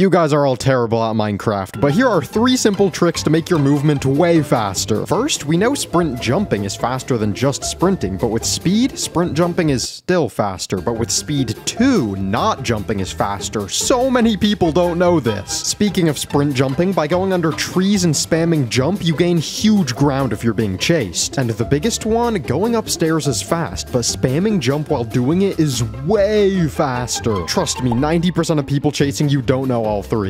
You guys are all terrible at Minecraft, but here are three simple tricks to make your movement way faster. First, we know sprint jumping is faster than just sprinting, but with speed, sprint jumping is still faster, but with speed 2, not jumping is faster. So many people don't know this. Speaking of sprint jumping, by going under trees and spamming jump, you gain huge ground if you're being chased. And the biggest one, going upstairs is fast, but spamming jump while doing it is way faster. Trust me, 90% of people chasing you don't know all three.